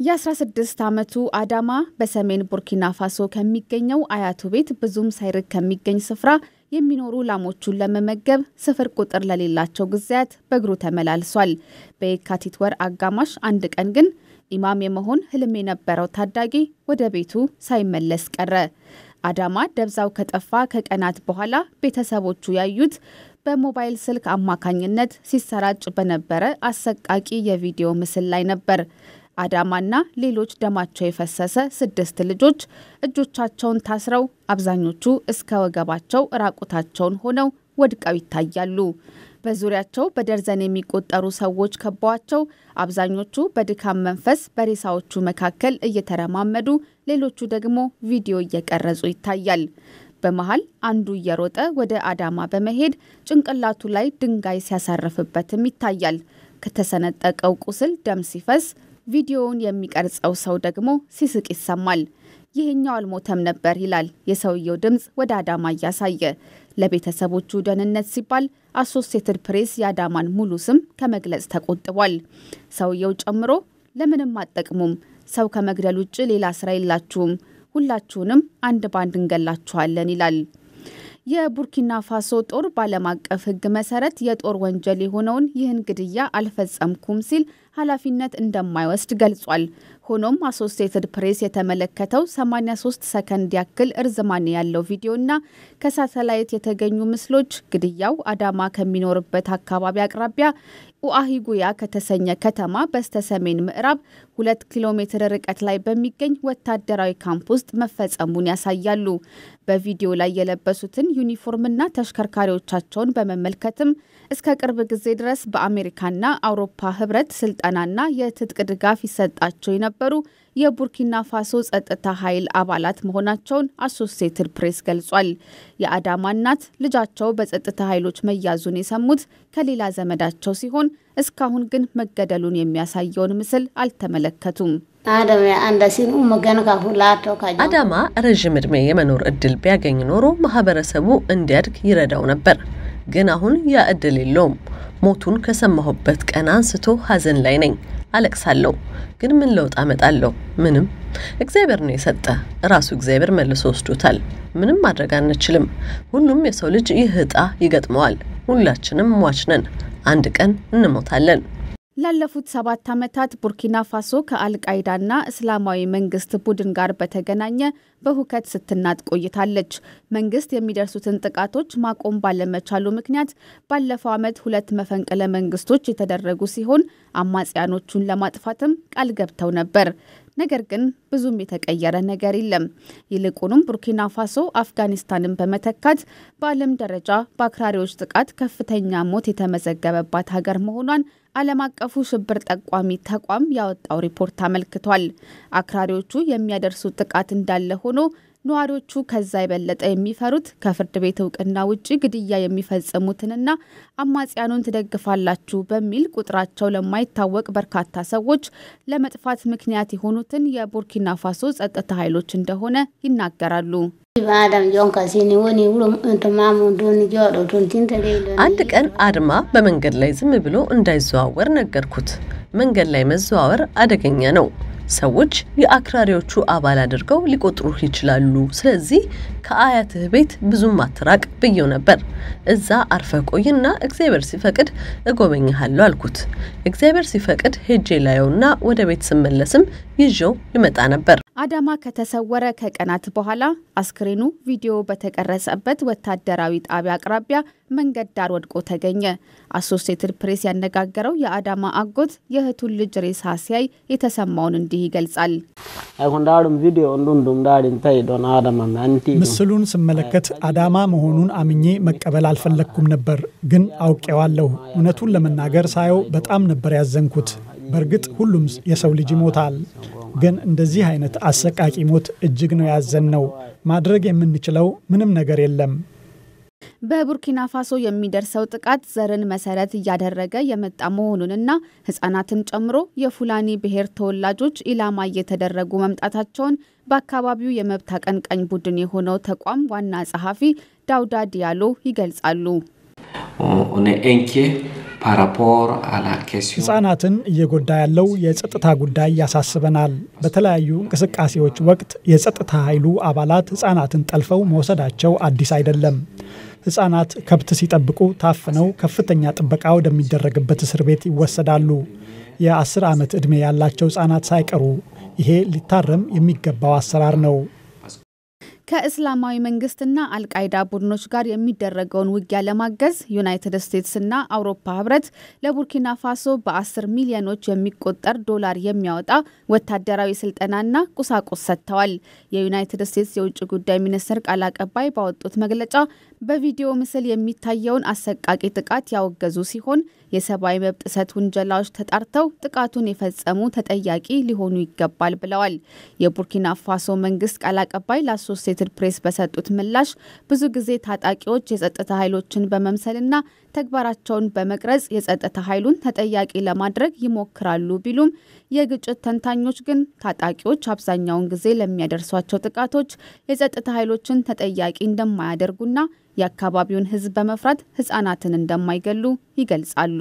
የ16 ዓመቱ አዳማ በሰሜን ቡርኪና ፋሶ ከሚገኘው አያቱ ቤት ብዙም ሳይርቅ ከሚገኝ ስፍራ የሚኖሩ ላሞቹን ለመመገብ ስፍር ቁጥር ለሌላቸው ጊዜያት በእግሩ ተመላልሷል። በየካቲት ወር አጋማሽ አንድ ቀን ግን ኢማም የመሆን ህልም የነበረው ታዳጊ ወደ ቤቱ ሳይመለስ ቀረ። አዳማ ደብዛው ከጠፋ ከቀናት በኋላ ቤተሰቦቹ ያዩት በሞባይል ስልክ አማካኝነት ሲሰራጭ በነበረ አሰቃቂ የቪዲዮ ምስል ላይ ነበር። አዳማና ሌሎች ደማቸው የፈሰሰ ስድስት ልጆች እጆቻቸውን ታስረው አብዛኞቹ እስከ ወገባቸው ራቁታቸውን ሆነው ወድቀው ይታያሉ። በዙሪያቸው በደርዘን የሚቆጠሩ ሰዎች ከበዋቸው፣ አብዛኞቹ በድካም መንፈስ በሬሳዎቹ መካከል እየተረማመዱ፣ ሌሎቹ ደግሞ ቪዲዮ እየቀረጹ ይታያል። በመሃል አንዱ እየሮጠ ወደ አዳማ በመሄድ ጭንቅላቱ ላይ ድንጋይ ሲያሳርፍበትም ይታያል። ከተሰነጠቀው ቁስል ደም ሲፈስ ቪዲዮውን የሚቀርጸው ሰው ደግሞ ሲስቅ ይሰማል። ይህኛው አልሞተም ነበር ይላል የሰውየው ድምፅ ወደ አዳማ እያሳየ። ለቤተሰቦቹ ደህንነት ሲባል አሶሴትድ ፕሬስ የአዳማን ሙሉ ስም ከመግለጽ ተቆጥቧል። ሰውየው ጨምሮ ለምንም አጠቅሙም፣ ሰው ከመግደል ውጭ ሌላ ስራ የላችሁም፣ ሁላችሁንም አንድ ባንድ እንገላችኋለን ይላል። የቡርኪና ፋሶ ጦር በዓለም አቀፍ ሕግ መሰረት የጦር ወንጀል የሆነውን ይህን ግድያ አልፈጸምኩም ሲል ኃላፊነት እንደማይወስድ ገልጿል። ሆኖም አሶሲየትድ ፕሬስ የተመለከተው 83 ሰከንድ ያክል እርዝማኔ ያለው ቪዲዮና ከሳተላይት የተገኙ ምስሎች ግድያው አዳማ ከሚኖርበት አካባቢ አቅራቢያ ኡአሂጉያ ከተሰኘ ከተማ በስተ ሰሜን ምዕራብ ሁለት ኪሎ ሜትር ርቀት ላይ በሚገኝ ወታደራዊ ካምፕ ውስጥ መፈጸሙን ያሳያሉ። በቪዲዮ ላይ የለበሱትን ዩኒፎርምና ተሽከርካሪዎቻቸውን በመመልከትም እስከ ቅርብ ጊዜ ድረስ በአሜሪካና አውሮፓ ህብረት ስልጠናና የትጥቅ ድጋፍ ይሰጣቸው የነበሩ የቡርኪና ፋሶ ጸጥታ ኃይል አባላት መሆናቸውን አሶሲየትድ ፕሬስ ገልጿል። የአዳማ እናት ልጃቸው በጸጥታ ኃይሎች መያዙን የሰሙት ከሌላ ዘመዳቸው ሲሆን እስካሁን ግን መገደሉን የሚያሳየውን ምስል አልተመለከቱም። አዳማ ረዥም ዕድሜ የመኖር እድል ቢያገኝ ኖሮ ማህበረሰቡ እንዲያድግ ይረዳው ነበር። ግን አሁን ያ እድል የለውም። ሞቱን ከሰማሁበት ቀን አንስቶ ሀዘን ላይ ነኝ። አለቅሳለሁ። ግን ምን ለውጥ አመጣለሁ? ምንም። እግዚአብሔር ነው የሰጠ። ራሱ እግዚአብሔር መልሶ ወስዶታል። ምንም ማድረግ አንችልም። ሁሉም የሰው ልጅ ይህ እጣ ይገጥመዋል። ሁላችንም ሟች ነን። አንድ ቀን እንሞታለን። ላለፉት ሰባት ዓመታት ቡርኪና ፋሶ ከአልቃይዳና እስላማዊ መንግስት ቡድን ጋር በተገናኘ በሁከት ስትናጥ ቆይታለች። መንግስት የሚደርሱትን ጥቃቶች ማቆም ባለመቻሉ ምክንያት ባለፈው ዓመት ሁለት መፈንቅለ መንግስቶች የተደረጉ ሲሆን አማጽያኖቹን ለማጥፋትም ቃል ገብተው ነበር። ነገር ግን ብዙም የተቀየረ ነገር የለም። ይልቁንም ቡርኪና ፋሶ አፍጋኒስታንን በመተካት በዓለም ደረጃ በአክራሪዎች ጥቃት ከፍተኛ ሞት የተመዘገበባት ሀገር መሆኗን ዓለም አቀፉ ሽብር ጠቋሚ ተቋም ያወጣው ሪፖርት አመልክቷል። አክራሪዎቹ የሚያደርሱት ጥቃት እንዳለ ሆኖ ነዋሪዎቹ ከዛ የበለጠ የሚፈሩት ከፍርድ ቤት እውቅና ውጭ ግድያ የሚፈጽሙትንና አማጽያኑን ትደግፋላችሁ በሚል ቁጥራቸው ለማይታወቅ በርካታ ሰዎች ለመጥፋት ምክንያት የሆኑትን የቡርኪና ፋሶ ጸጥታ ኃይሎች እንደሆነ ይናገራሉ። አንድ ቀን አድማ በመንገድ ላይ ዝም ብሎ እንዳይዘዋወር ነገርኩት። መንገድ ላይ መዘዋወር አደገኛ ነው። ሰዎች የአክራሪዎቹ አባል አድርገው ሊቆጥሩህ ይችላሉ። ስለዚህ ከአያትህ ቤት ብዙም አትራቅ ብየው ነበር። እዛ አርፈህ ቆይና እግዚአብሔር ሲፈቅድ እጎበኝሃለሁ አልኩት። እግዚአብሔር ሲፈቅድ ሄጄ ላየውና ወደ ቤት ስመለስም ይዤው ልመጣ ነበር። አዳማ ከተሰወረ ከቀናት በኋላ አስክሬኑ ቪዲዮ በተቀረጸበት ወታደራዊ ጣቢያ አቅራቢያ መንገድ ዳር ወድቆ ተገኘ። አሶሴትድ ፕሬስ ያነጋገረው የአዳማ አጎት የእህቱን ልጅ ሬሳ ሲያይ የተሰማውን እንዲህ ይገልጻል። ምስሉን ስመለከት አዳማ መሆኑን አምኜ መቀበል አልፈለግኩም ነበር፣ ግን አውቄዋለሁ። እውነቱን ለመናገር ሳየው በጣም ነበር ያዘንኩት። በእርግጥ ሁሉም የሰው ልጅ ይሞታል፣ ግን እንደዚህ አይነት አሰቃቂ ሞት እጅግ ነው ያዘን ነው። ማድረግ የምንችለው ምንም ነገር የለም። በቡርኪና ፋሶ የሚደርሰው ጥቃት ዘርን መሰረት እያደረገ የመጣ መሆኑንና ሕጻናትን ጨምሮ የፉላኒ ብሔር ተወላጆች ኢላማ እየተደረጉ መምጣታቸውን በአካባቢው የመብት አቀንቃኝ ቡድን የሆነው ተቋም ዋና ጸሐፊ ዳውዳ ዲያሎ ይገልጻሉ። ህጻናትን እየጎዳ ያለው የጸጥታ ጉዳይ ያሳስበናል። በተለያዩ እንቅስቃሴዎች ወቅት የጸጥታ ኃይሉ አባላት ህጻናትን ጠልፈው መውሰዳቸው አዲስ አይደለም። ህጻናት ከብት ሲጠብቁ ታፍነው ከፍተኛ ጥበቃ ወደሚደረግበት እስር ቤት ይወሰዳሉ። የአስር ዓመት ዕድሜ ያላቸው ህጻናት ሳይቀሩ። ይሄ ሊታረም የሚገባው አሰራር ነው። ከእስላማዊ መንግስትና አልቃይዳ ቡድኖች ጋር የሚደረገውን ውጊያ ለማገዝ ዩናይትድ ስቴትስና አውሮፓ ህብረት ለቡርኪና ፋሶ በ10 ሚሊዮኖች የሚቆጠር ዶላር የሚያወጣ ወታደራዊ ስልጠናና ቁሳቁስ ሰጥተዋል። የዩናይትድ ስቴትስ የውጭ ጉዳይ ሚኒስትር ቃል አቀባይ ባወጡት መግለጫ በቪዲዮ ምስል የሚታየውን አሰቃቂ ጥቃት ያወገዙ ሲሆን የሰብአዊ መብት ጥሰት ውንጀላዎች ተጣርተው ጥቃቱን የፈጸሙ ተጠያቂ ሊሆኑ ይገባል ብለዋል። የቡርኪና ፋሶ መንግስት ቃል አቀባይ ለአሶሴትድ ፕሬስ በሰጡት ምላሽ ብዙ ጊዜ ታጣቂዎች የጸጥታ ኃይሎችን በመምሰልና ተግባራቸውን በመቅረጽ የጸጥታ ኃይሉን ተጠያቂ ለማድረግ ይሞክራሉ ቢሉም የግጭት ተንታኞች ግን ታጣቂዎች አብዛኛውን ጊዜ ለሚያደርሷቸው ጥቃቶች የጸጥታ ኃይሎችን ተጠያቂ እንደማያደርጉና የአካባቢውን ሕዝብ በመፍራት ህጻናትን እንደማይገሉ ይገልጻሉ።